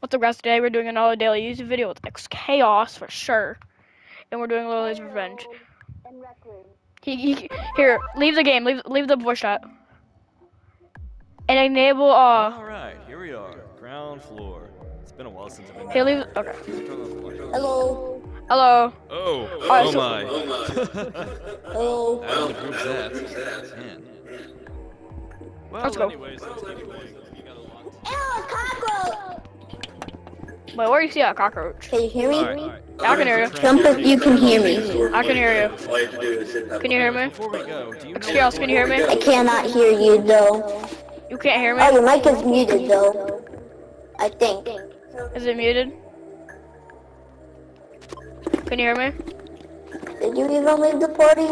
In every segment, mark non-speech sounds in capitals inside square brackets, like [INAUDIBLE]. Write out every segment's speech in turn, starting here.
What's up, guys? Today we're doing another daily YouTube video with X Chaos for sure, and we're doing Lily's Revenge. He, he, here, leave the game. Leave leave the voice chat. And enable uh. All right, here we are, ground floor. It's been a while since I've been. Hey, leave. Okay. here. Turn on the light. Hello. Hello. Oh, Alright, oh so- my. Hello. Out of the group that. Man. Well, Let's go. anyways, let's keep going. We a. Ew, cockroach. Wait, where do you see that cockroach? Can you hear me? All right, all right. Yeah, I can hear you. Jump if you can hear me. I can hear you. Can you hear me? Before we go, you know? Can you hear me? I cannot hear you though. You can't hear Oh, me? your mic is muted though. I think. Is it muted? Can you hear me? Did you even leave the party?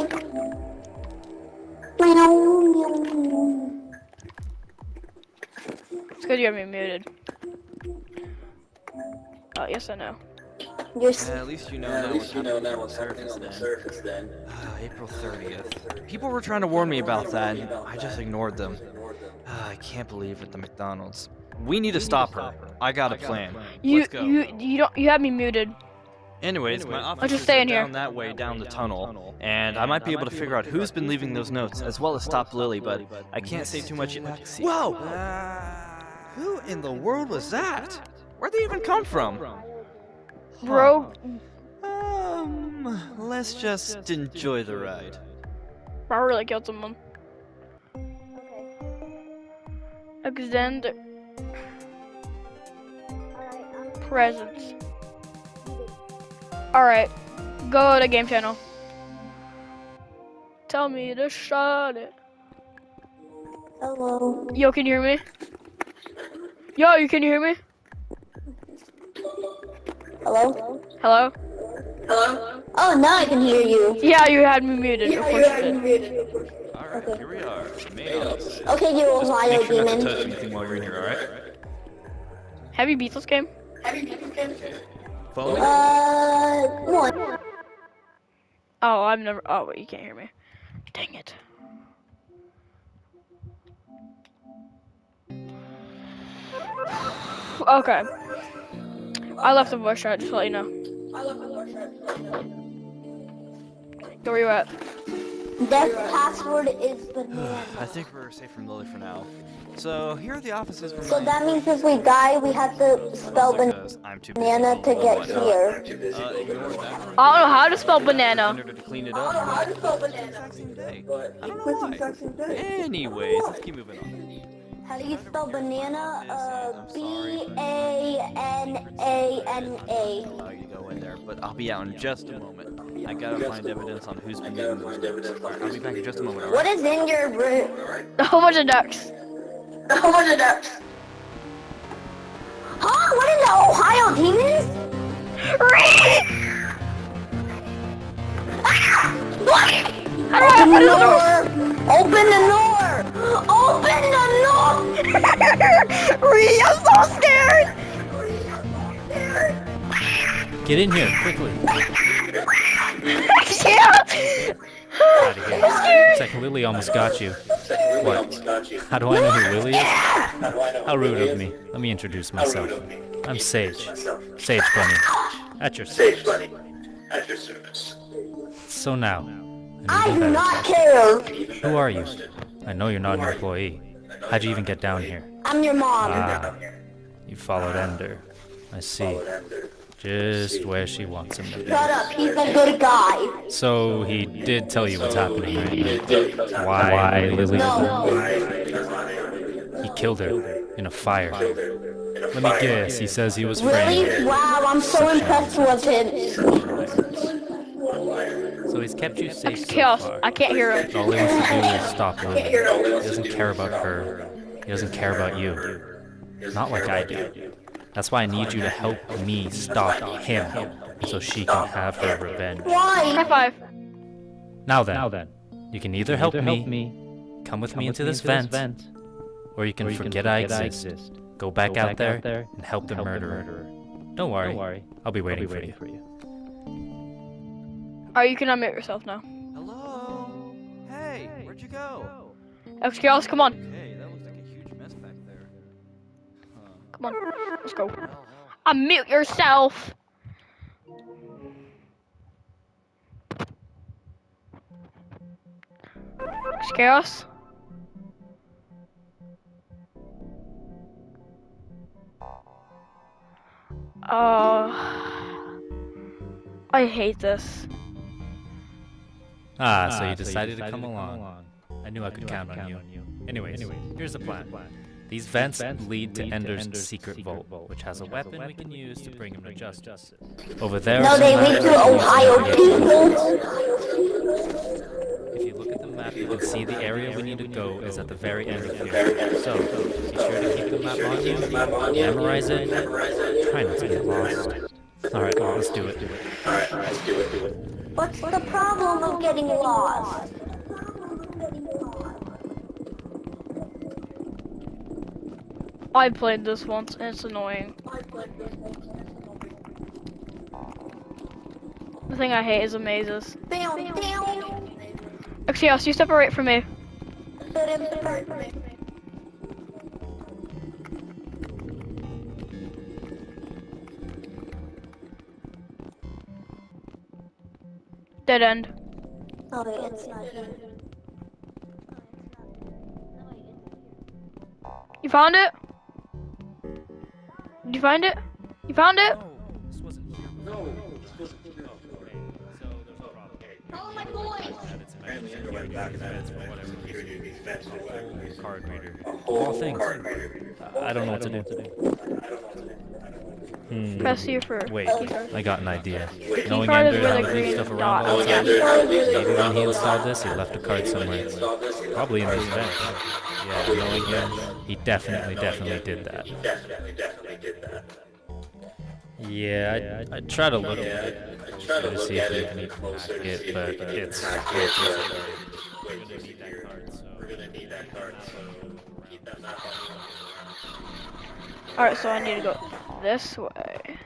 Meow, meow. It's good you have me muted. Oh, yes, I know. You're s- Yeah, at least you know now what's happening on the surface then. Ah, April 30th. People were trying to warn me about that, and I just ignored them. Ah, I can't believe it, the McDonald's. We need to stop her. I got a plan. You Let's go. you you don't you have me muted. Anyways, my I'll office just is stay in down here. that way down the tunnel, and I might be able to figure out who's been leaving those notes, as well as stop Lily, but I can't say too much yet. Whoa! Who in the world was that? Where'd they even come from? Bro, Um, let's just enjoy the ride. I really killed someone. Extend presents. Alright, go to game channel. Tell me to shut it. Hello. Yo, can you hear me? Yo, you can you hear me? Hello. Hello? Hello. Oh, now I can hear you. Yeah, you had me muted. Of course you did. Alright, here we are. the. Okay, you Ohio Make sure not to touch anything while you're in here, alright? Have you beat this game? Follow me? Uh, one. Oh, I've never. Oh, wait, you can't hear me. Dang it. Okay. I left the voice chat, just to let you know. I left the voice chat. Go Where you at? That password is banana. [SIGHS] I think we're safe from Lily for now. So, here are the offices for So that means if we die, we have to spell banana I'm too busy to following get here. Uh, ignore that. I don't know how to spell banana. Remember to clean it up. Hey, I don't know why. Anyways, let's keep moving on. How do you spell banana? Uh, B A N A N A. allow you to go in there, but I'll be out in just a moment. I gotta find evidence on who's been leaving those notes. Alright, I'll be back in just a moment, What alright? in your room? A whole bunch of ducks. What is that? Huh? What in the Ohio demons? What? Open the door! Open the door! Get in here, quickly. yeah. Out of here. It's like Lily almost got you. What? How do I know who Lily is? How rude of me. Let me introduce myself. I'm Sage. Sage Bunny. At your service. So now, I do not care. Who are you? I know you're not an employee. How'd you even get down here? I'm your mom. Ah, you followed Ender. I see. Just where she wants him to be. Shut up, he's a good guy. So he did tell you what's happening, right? Why, Why Lily? No. He killed her in a fire. Let me guess, he says he was Really? framed. Wow, I'm so impressed with him. So he's kept you safe so Chaos. far. I can't hear him. All he wants to do is [LAUGHS] stop Lily. He doesn't care about her. He doesn't care about you. Not like I do. That's why I need you to help me stop him, so she can have her revenge. Why? High five. Now then, now then, you can either help me, come with me into this vent, or you can forget I exist. Go back out there and help the murderer. Don't worry, I'll be waiting for you. Alright, you can unmute yourself now. Hello? Hey, where'd you go? X Chaos, come on. Come on, let's go. Unmute yourself. Chaos. Uh, I hate this. Ah, so you decided, to come along. I knew I could count on you. Anyways, here's the plan. These vents lead to Ender's secret vault, which has a weapon we can use to bring him to justice. Over there. No, they lead to Ohio people. If you look at the map, you can see the area we need to go is at the very end of here. So, be sure to keep the map on you, memorize it, try not to get lost. Alright, let's do it. Alright, let's do it. What's the problem of getting lost? I played this once and it's annoying. The thing I hate is mazes. Axios, you separate from me. Dead end. Oh, wait, it's not here. You found it? Did you find it? You found it? this wasn't here. No, this wasn't here. Okay, so there's a problem. Oh, my boy! Card reader. All things. I don't know what to do. Hmm. Press here for. Wait, I got an idea. Key Knowing card is Ender where how the to leave stuff around all the time, maybe when he installed this, he left a card somewhere. Probably in this vent. Yeah, knowing him, he definitely, definitely did that. Yeah, I, I try to look at it to see if we can even hack it, but it's it's We're gonna need that card, so we're gonna need that card, so Alright, so I need to go this way.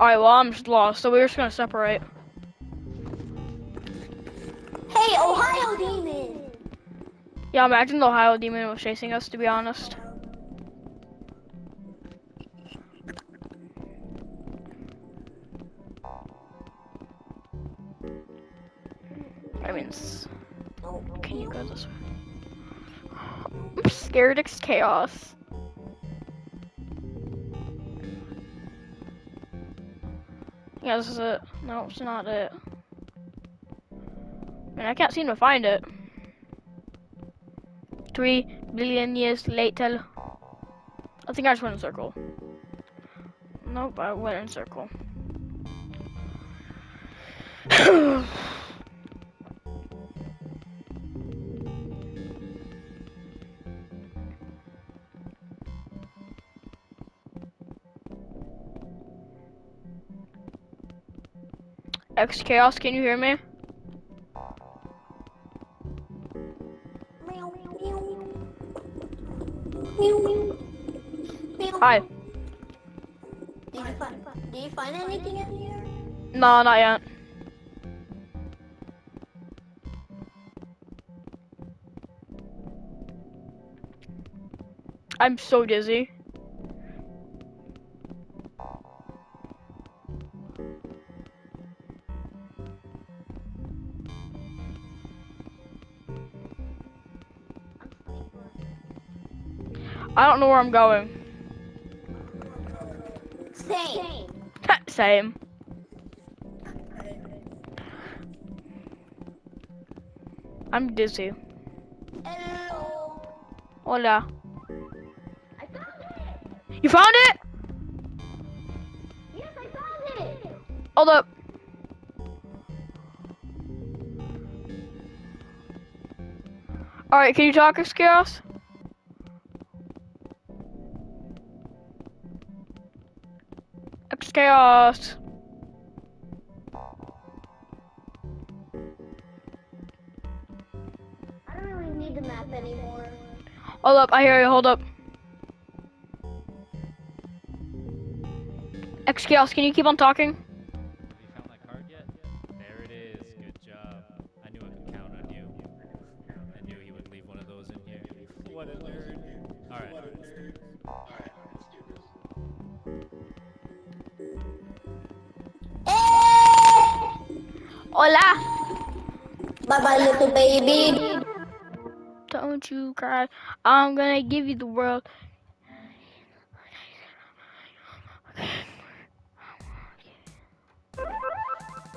Alright, well, I'm just lost, so we're just gonna separate. Hey, Ohio demon! Yeah, imagine the Ohio demon was chasing us, to be honest. I mean, s- can you go this way? I'm scared it's chaos. Yeah, this is it. No, it's not it. Mean, I can't seem to find it. Three billion years later. I think I just went in circle. Nope, I went in circle. [CLEARS THROAT] X Chaos, can you hear me? Hi. Did you find, you find anything in here? No, not yet. I'm so dizzy. Don't know where I'm going. Same. [LAUGHS] Same. I'm dizzy. Hello. Hola. I found it. You found it? Yes, I found it. Hold up. Alright, can you talk, Chaos? Chaos. I don't really need the map anymore. Hold up, I hear you, hold up. X Chaos, can you keep on talking? Hola. Bye bye, little baby. Don't you cry. I'm gonna give you the world.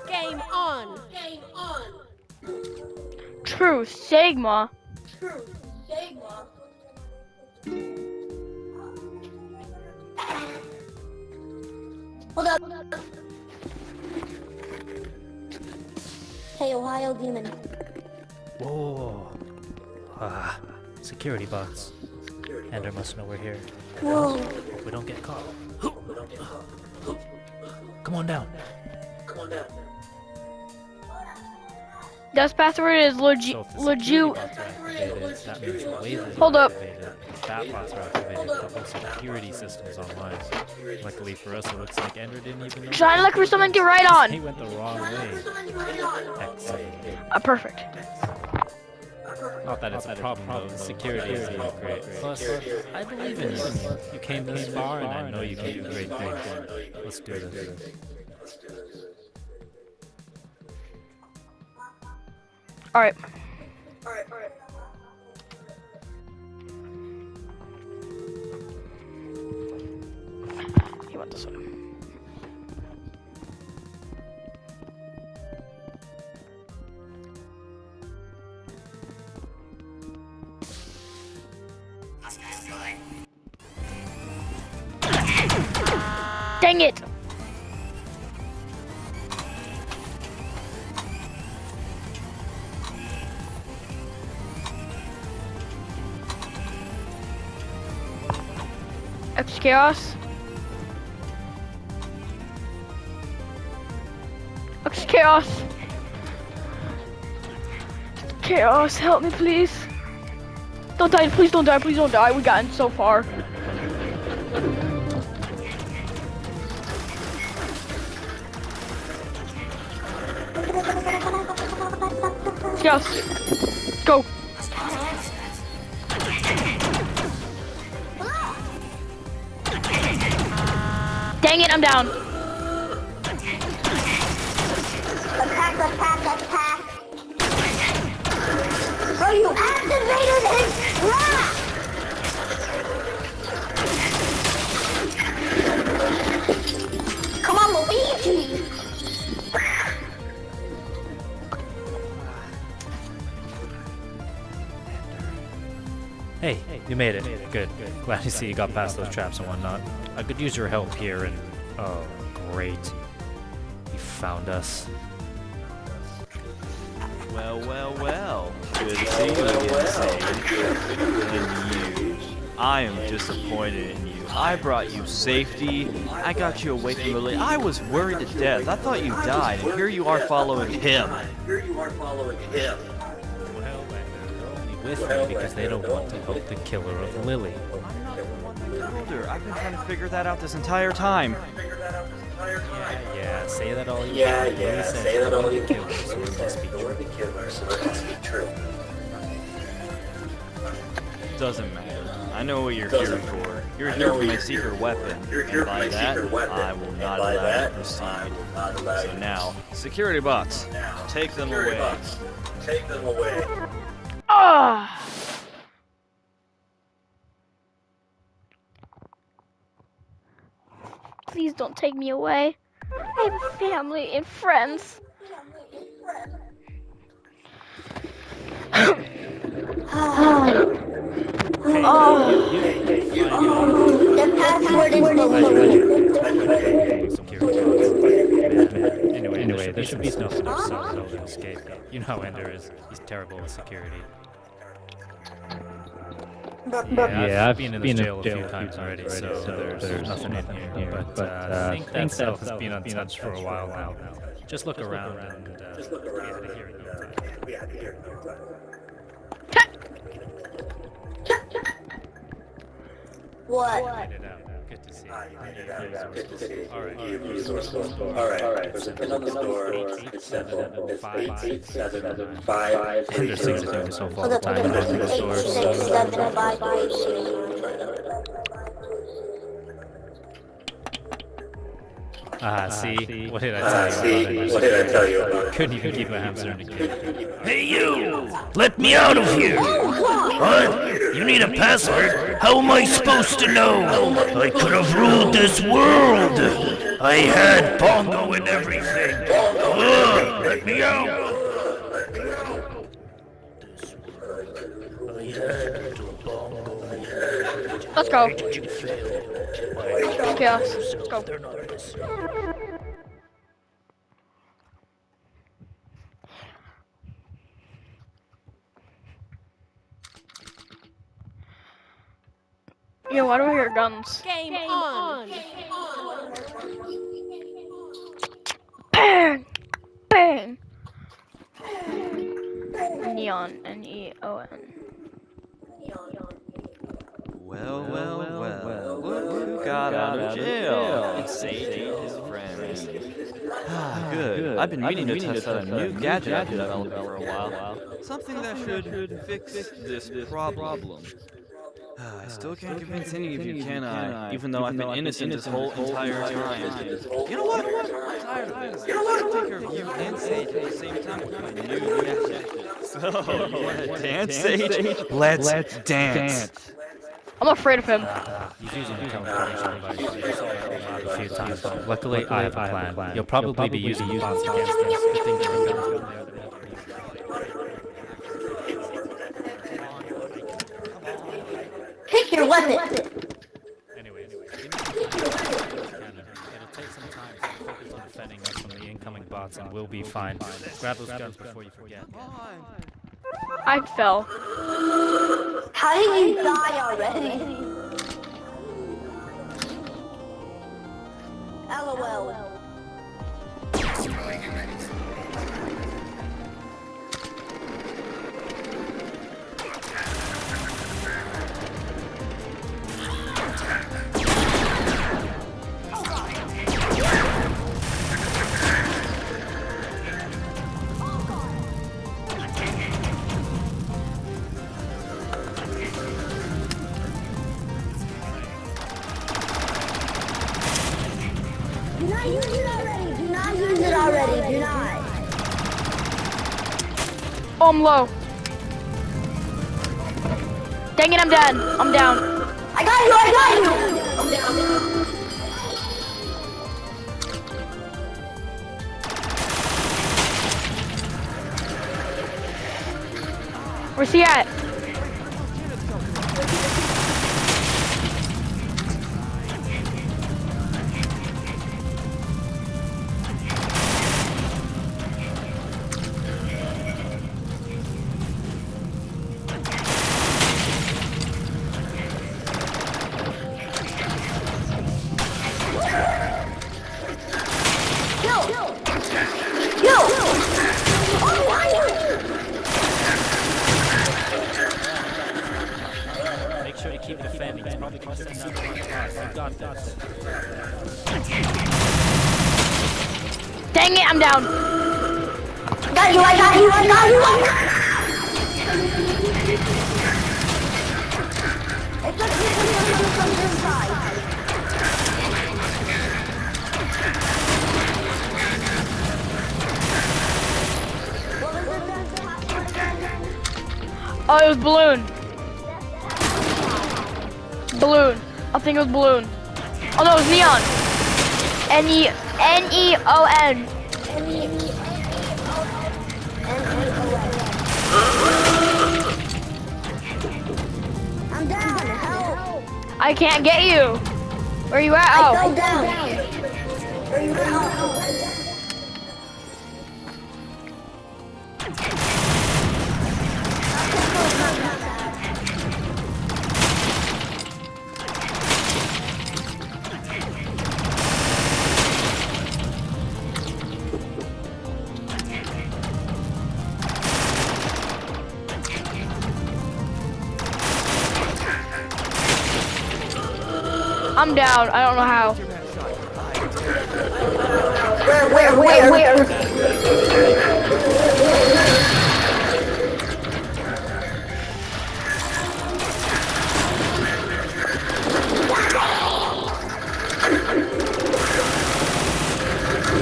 Game on. Game on. True sigma. True Sigma. Hold up. Hey, Ohio Demon. Whoa. Ah, security bots. Ender must know we're here. Whoa. Hope we don't get caught. Come on down. This password is legit. So if the security Legit. bots are activated, that means the lasers Hold are up. Activated. Bat bots are activated. The whole security system's online. Luckily for us, it looks like Ender didn't even know. Trying to look for something to write on? He went the wrong way. Excellent. Uh, perfect. Not that it's a problem though, the security is not great. Plus, I believe in you. You came this far and I know you can do great things. Let's do this. All right. He went this way. Dang it! X Chaos. Chaos. Chaos, help me please. Don't die, please don't die, please don't die. We gotten so far. Chaos. Go. Dang it, I'm down. Attack, attack. Bro, you activated trap! Come on, Luigi! Hey, you made it. Good. Glad to see you got past those traps and whatnot. I could use your help here and... Oh, great. You found us. Well, well, well. Good to see you again, Sage. And you. I am disappointed in you. I brought you safety. I got you away from the lake. I was worried to death. I thought you died, and here you are following him. Here you are following him. Well, they're only with me because they don't want to help the killer of Lily. I told her. I've been trying to figure that out this entire time. Yeah, yeah, say that all you yeah, want. Yeah, say that all you want. So it must be true. Doesn't matter. I know what you're here for. You're here for my secret weapon. And by that, I will not allow you to proceed. So now, security bots, take them away. Ah! Please don't take me away. I have family and friends. oh, The password is below. Anyway, anyway, there should be no escape. You know how Ender is. He's terrible with security. Yeah, I've, been in this jail, a few times already, so, there's, nothing in here. But, uh, I think that cell has been untouched for a while now. Just look around and uh, be out of here in no time. What? Find it out. Good to see. Good to see. All right. You resourceful. All right, all right. There's a pin on the store. It's simple. It's eight, eight, seven, five, And three, there's things that zero, do myself all the time in eight, the stores. six, seven, five, five, two. Ah, see? What did I Ah, tell you see, about what did I tell you about it? Couldn't even keep a hamster in a cage. Hey you! Let me out of here! What? You need a password? How am I supposed to know? I could have ruled this world! I had Bongo and everything! Ugh, let me out! I had Bongo and Let's go. Did you fail? Chaos. Let's go. Yo, why do I hear guns? Game, on. Bang! Bang! Neon. N E O N. Well, well, well, well look who got out of jail. It's Sage and his friends. Ah, good. I've been meaning to test out a new gadget I've been developing for a while. Something that should fix this problem. Ah, I still can't convince any of you, can I? Even though I've been innocent this whole entire time. You know what? I'm tired of this. You know what? I'll take of you and Sage at the same time with my new gadget. So, dance, Sage? Let's dance. I'm afraid of him. He's using a teleportation device a few times. Luckily, I have a plan. You'll probably be using bots against us. Pick your weapon. Anyway, anyway. It'll take some time, so focus on defending us from the incoming bots, and we'll be fine. Grab those guns before you forget. I fell. How did you die already? LOL. Oh, I'm low. Dang it, I'm dead. I'm down. I got you. I got you. I'm down. I'm down. Where's he at? Think it was balloon. Oh no, it was neon. N E N E O N. I'm down. Help. I can't get you. Where you at? I fell Oh, down. I'm down. I don't know how. Where, where, where, where?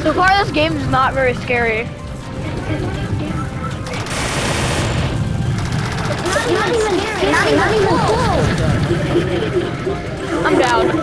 So far, this game is not very scary. Not even scary, not even close. I'm down.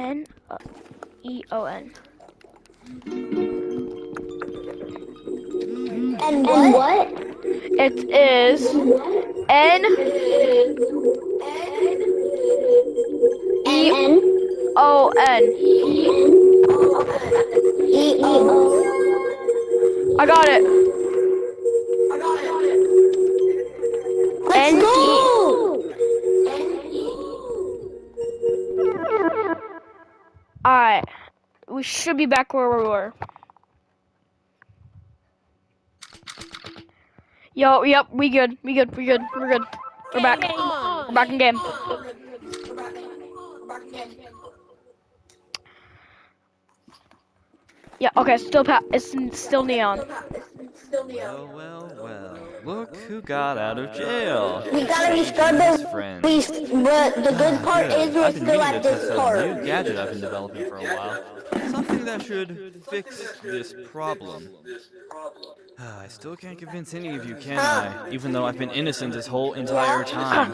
N E O N. And what? It is N N O N. E O. I got it. Let's N- go. We should be back where we were. Yo, yep, we good. We good. We good. We're good. We're back. We're back in game. Yeah, okay, still pa- it's n- still neon. Well, well, well. Look who got out of jail. We gotta restart this. Friend. We, but the good part is we're still meaning at this test a part. new gadget I've been developing for a while. Something that should fix this problem. Ah, I still can't convince any of you, can I? Even though I've been innocent this whole entire time.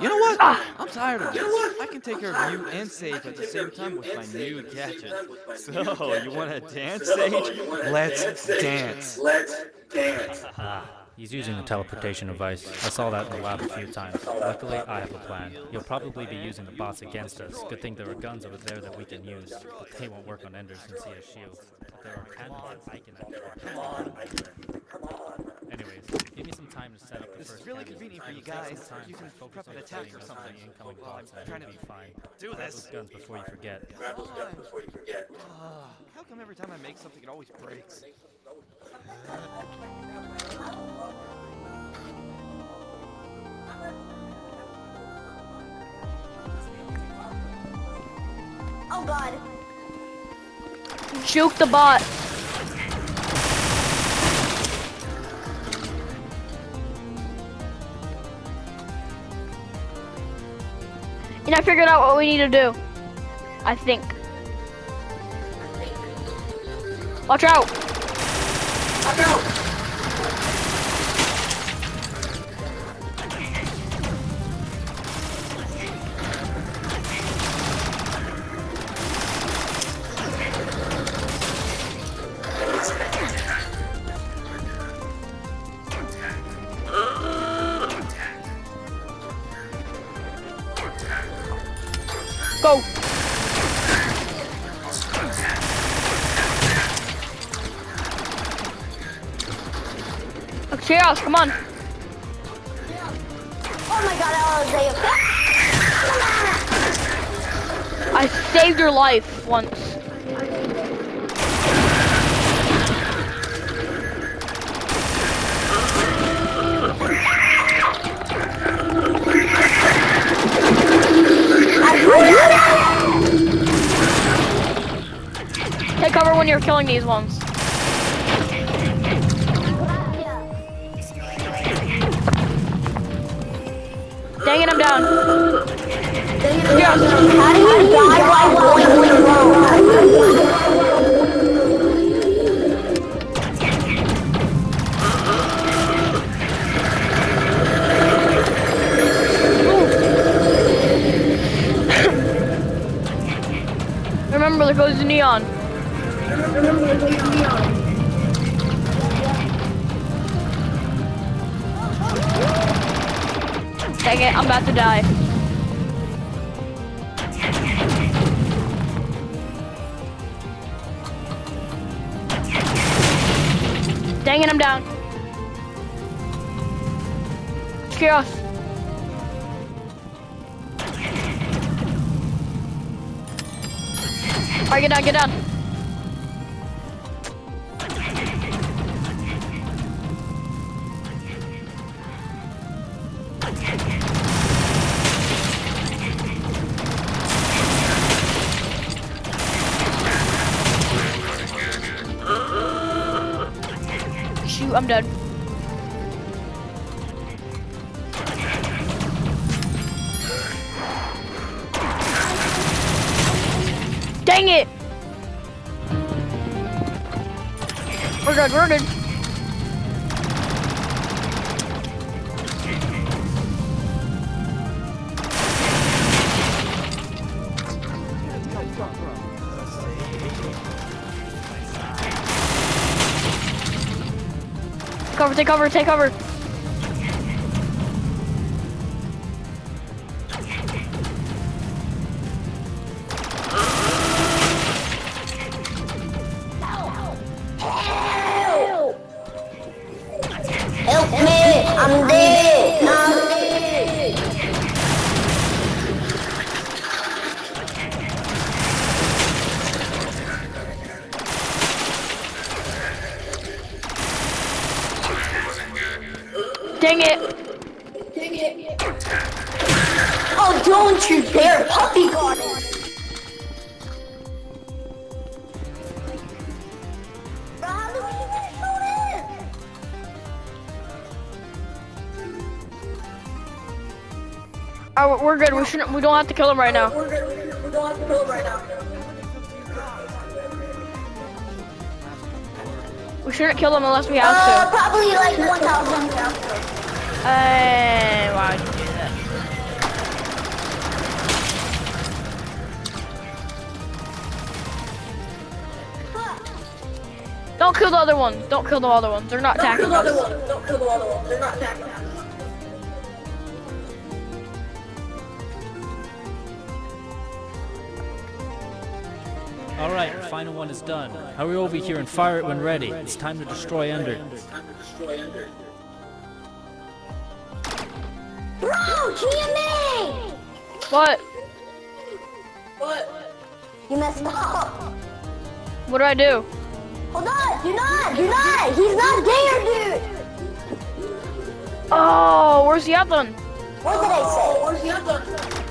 You know what? I'm tired of this. I can take care of you and Sage at the same time with my new gadget. So, you want to dance, Sage? [LAUGHS] Let's dance. Let's dance. Ah, [LAUGHS] he's using a teleportation device. I saw that in the lab a few times. Luckily, I have a plan. You'll probably be using the bots against us. Good thing there are guns over there that we can use, but they won't work on Ender since he has shields. But there are cannons that I can activate. Anyways, give me some time to set up the This is really cannon. convenient for you guys. time You can focus prep on an attack or something. from the incoming While bots, I'm trying to be fine. do Grab this. those guns before you forget. Grab those guns before you forget. How come every time I make something, it always breaks? Oh god. Juke the bot. And I figured out what we need to do. I think. Watch out! Watch your life once. Take cover when you're killing these ones. Dang it, I'm down. How do you die while going low? Remember, there goes the neon. Dang it, I'm about to die. Dang it, I'm down. Chaos. Alright, get down, get down. Shoot, I'm done. Dang it! We're good, we're good. Cover, take cover, take cover. Dare puppy guard it! Bro, how do we even shoot it? Oh, we're good. We shouldn't. We don't have to kill him right now. We shouldn't kill him unless we have Uh, to. probably like 1,000. Uh, why would you do that? Don't kill the other one. Don't kill the other ones. They're not attacking us. Alright, final one is done. Hurry over here and fire it when ready. It's time to destroy Ender. Bro, TMA! What? What? You messed up. What do I do? Hold on, you're not, you're not. He's not there, dude. Oh, where's the other one? What did I oh, say? Where's the other? One?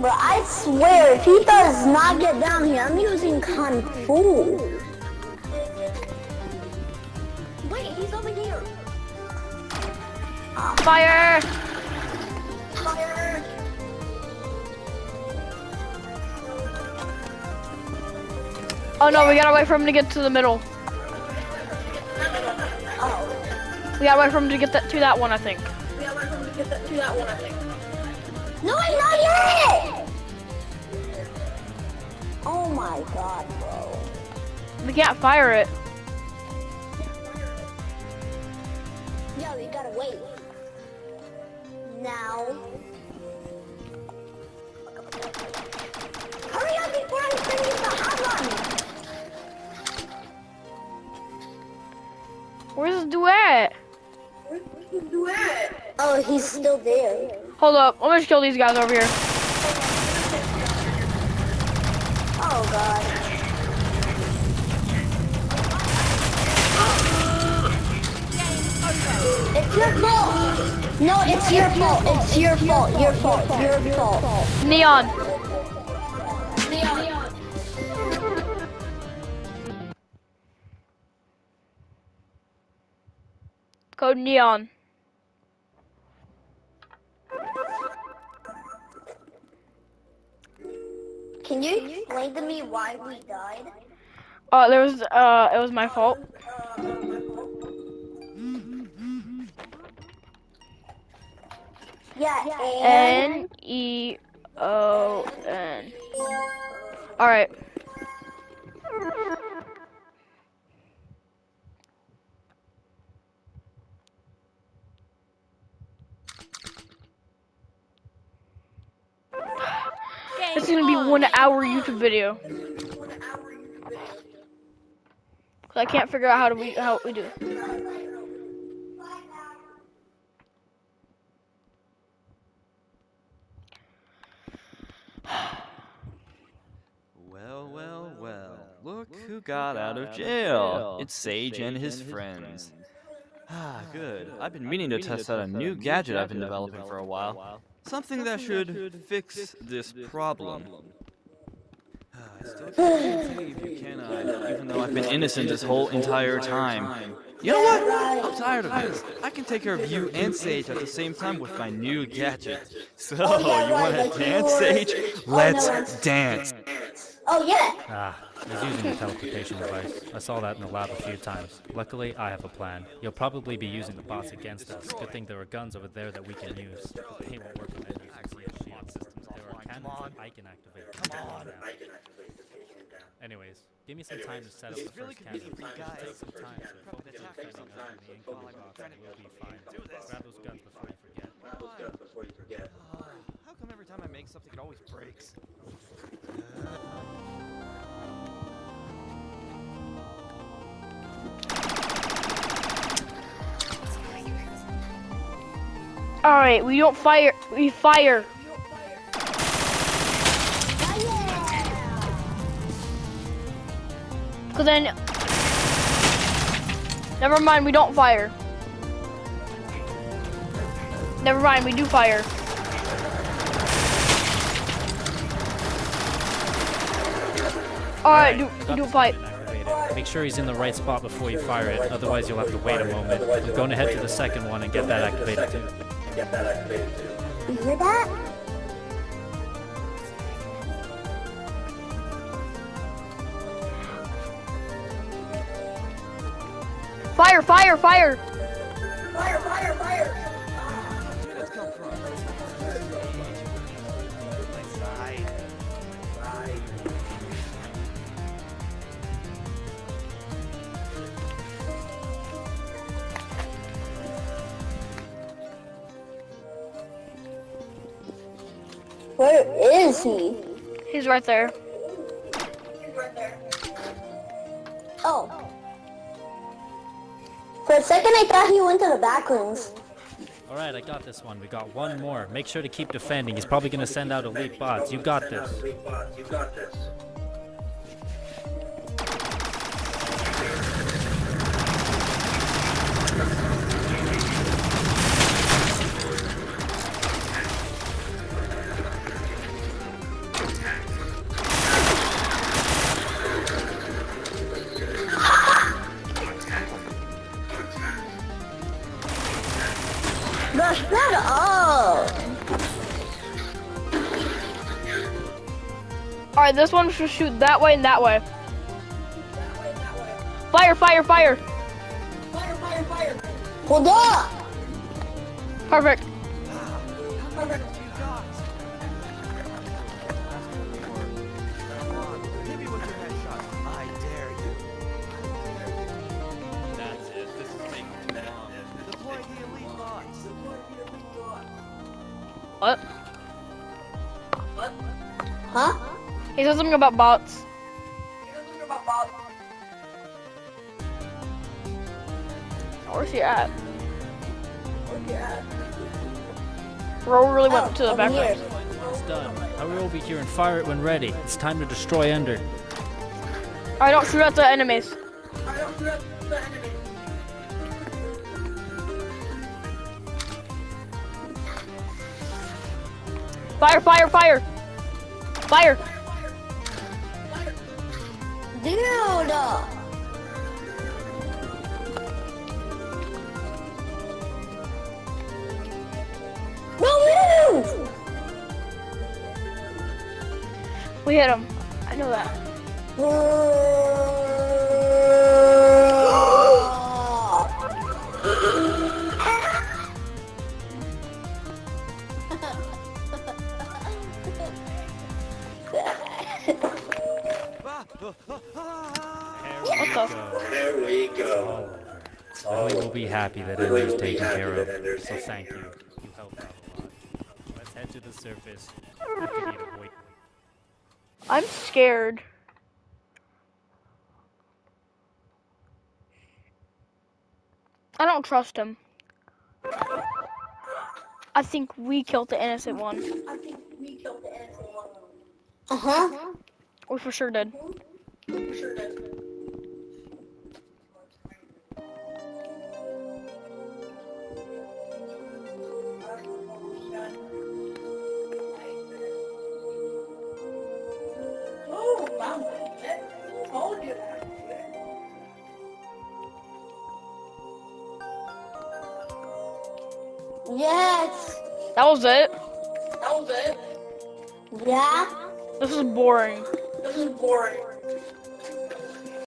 Bro, I swear, if he does not get down here, I'm using Kung Fu. Wait, he's over here. Fire! Fire. Oh no, we gotta wait for him to get to the middle. We gotta wait for him to get that to that one, I think. No, I'm not yet! Oh my god, bro. We can't fire it. Yo, you gotta wait. Now. Hurry up before I bring you the hot one! Where's the duet? Oh, he's still there. Hold up, me just kill these guys over here. Oh god. It's your fault. No, it's your fault. It's your fault. Your fault. Your fault. Neon. Neon. Can you explain to me why we died? Uh, there was, uh, it was my fault. Yeah, N E O N. All right. Game This gonna be on. one hour YouTube video. 'Cause I can't figure out how to we how we do. it. Well, well, well. Look who got out of jail. It's Sage and his friends. Ah, good. I've been meaning to test out a new gadget I've been developing for a while. Something that should fix this problem. Ah, I still can't believe you can I, even though I've been innocent this whole entire time. You know what? I'm tired of this. I can take care of you and Sage at the same time with my new gadget. So, you wanna dance, Sage? Let's dance. oh yeah, Ah, he's using a teleportation device. I saw that in the lab a few times. Luckily, I have a plan. You'll probably be using the bots against us. Good thing there are guns over there that we can use. But they won't work on any using CSG systems. There are cannons that I can activate. Come on. Anyways, give me some time to set up the first cannon. Take some time to focus on defending us from the incoming bots and we'll be fine. Grab those guns before you forget. How come every time I make something, it always breaks? All right, we don't fire. We fire. Cause then, never mind. We don't fire. Never mind. We do fire. All right, do do fight. Make sure he's in the right spot before you fire it, otherwise you'll have to wait a moment. I'm going to head to the second one and get that activated too. You hear that? Fire! Fire! Fire, Where is he? He's right there. Oh. For a second, I thought he went to the back rooms. Alright, I got this one. We got one more. Make sure to keep defending. He's probably going to send out elite bots. You got this. That's should shoot that way and that way. Fire! Fire! Fire! Hold up! Perfect. Hit me with your headshot. I dare you. That's it. This is making too long. Deploy the elite bots. What? He said something about bots. Where's he at? Bro really went to the oh, back. here. It's done. Hurry over here and fire it when ready. It's time to destroy Ender. I don't shoot at the enemies. Fire, fire, fire! Fire! Hit ah, him. I know that. What the? There we go. Lily will be happy that Lily Ender's taken care of. Ender's So thank you. You helped out a lot. Let's head to the surface. I'm scared. I don't trust him. I think we killed the innocent one. I think we killed the innocent one. Uh huh. We for sure did. Yes. That was it. That was it. Yeah. This is boring. This is boring.